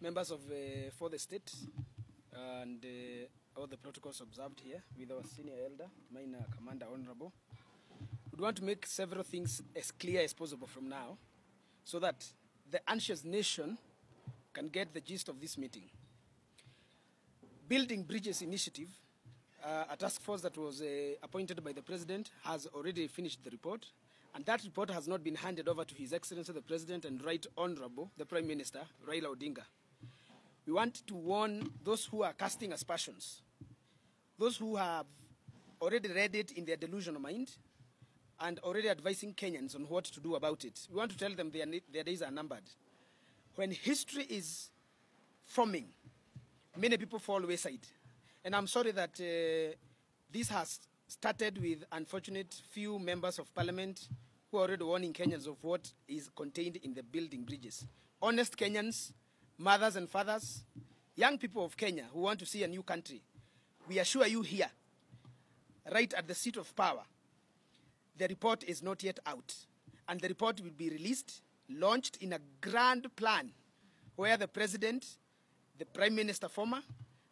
members of uh, for the state and uh, all the protocols observed here with our senior elder, minor commander honorable. We want to make several things as clear as possible from now so that the anxious nation can get the gist of this meeting. Building Bridges Initiative, uh, a task force that was uh, appointed by the president, has already finished the report, and that report has not been handed over to His Excellency the President and Right Honorable the Prime Minister, Raila Odinga. We want to warn those who are casting aspersions, those who have already read it in their delusional mind, and already advising Kenyans on what to do about it. We want to tell them their, their days are numbered. When history is forming, many people fall wayside. And I'm sorry that uh, this has started with unfortunate few members of parliament who are already warning Kenyans of what is contained in the building bridges. Honest Kenyans, mothers and fathers, young people of Kenya who want to see a new country, we assure you here, right at the seat of power, the report is not yet out. And the report will be released, launched in a grand plan where the president, the prime minister former,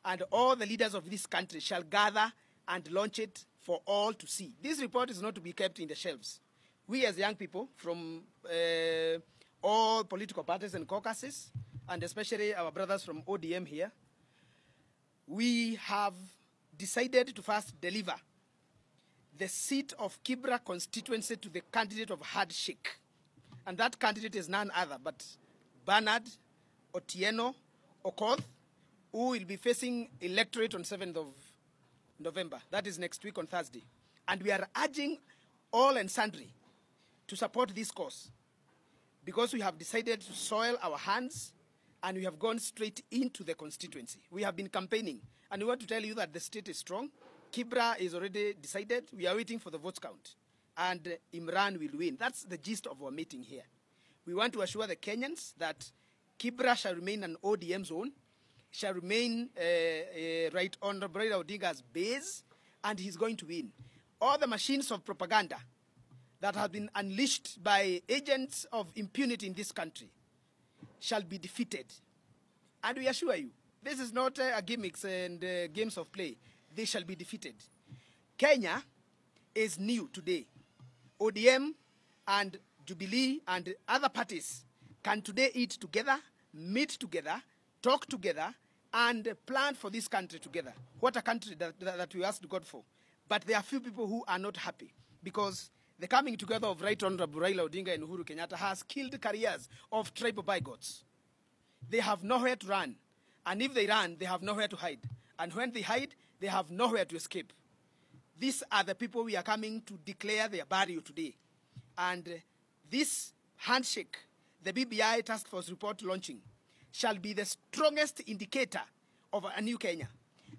and all the leaders of this country shall gather and launch it for all to see. This report is not to be kept in the shelves. We as young people from uh, all political parties and caucuses, and especially our brothers from ODM here, we have decided to first deliver the seat of Kibra constituency to the candidate of hardship. And that candidate is none other but Bernard Otieno Okoth, who will be facing electorate on 7th of November. That is next week on Thursday. And we are urging all and sundry to support this cause because we have decided to soil our hands and we have gone straight into the constituency. We have been campaigning and we want to tell you that the state is strong. Kibra is already decided. We are waiting for the votes count. And Imran will win. That's the gist of our meeting here. We want to assure the Kenyans that Kibra shall remain an ODM zone, shall remain uh, uh, right on Raila Odinga's base, and he's going to win. All the machines of propaganda that have been unleashed by agents of impunity in this country shall be defeated. And we assure you, this is not uh, a gimmicks and uh, games of play. They shall be defeated. Kenya is new today. ODM and Jubilee and other parties can today eat together, meet together, talk together, and plan for this country together. What a country that, that, that we asked God for. But there are few people who are not happy because the coming together of Right Honorable Raila Odinga and Uhuru Kenyatta has killed careers of tribal bigots. They have nowhere to run. And if they run, they have nowhere to hide. And when they hide, they have nowhere to escape. These are the people we are coming to declare their burial today. And uh, this handshake, the BBI Task Force report launching, shall be the strongest indicator of a new Kenya.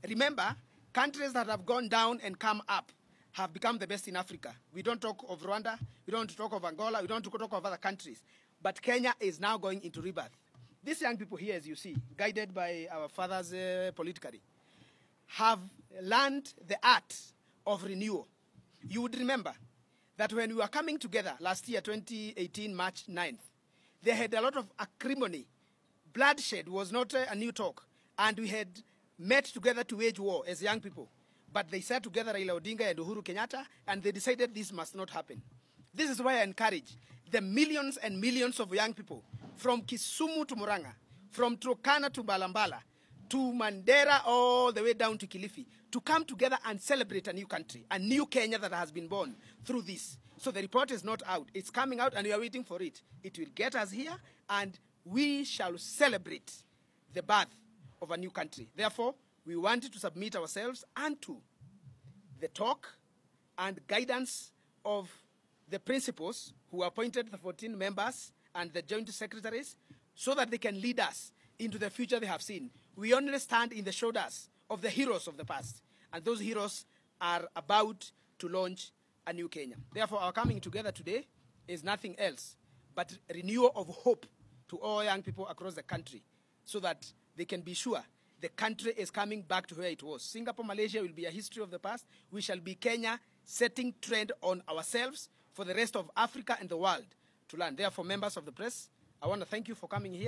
Remember, countries that have gone down and come up have become the best in Africa. We don't talk of Rwanda, we don't talk of Angola, we don't talk of other countries. But Kenya is now going into rebirth. These young people here, as you see, guided by our fathers uh, politically, have learned the art of renewal. You would remember that when we were coming together last year, 2018, March 9th, they had a lot of acrimony. Bloodshed was not a new talk. And we had met together to wage war as young people. But they sat together, Raila Odinga and Uhuru Kenyatta, and they decided this must not happen. This is why I encourage the millions and millions of young people from Kisumu to Muranga, from Turkana to Balambala, to Mandera all the way down to Kilifi, to come together and celebrate a new country, a new Kenya that has been born through this. So the report is not out. It's coming out and we are waiting for it. It will get us here and we shall celebrate the birth of a new country. Therefore, we wanted to submit ourselves unto the talk and guidance of the principals who appointed the 14 members and the joint secretaries so that they can lead us into the future they have seen. We only stand in the shoulders of the heroes of the past, and those heroes are about to launch a new Kenya. Therefore, our coming together today is nothing else but renewal of hope to all young people across the country so that they can be sure the country is coming back to where it was. Singapore, Malaysia will be a history of the past. We shall be Kenya setting trend on ourselves for the rest of Africa and the world to learn. Therefore, members of the press, I want to thank you for coming here.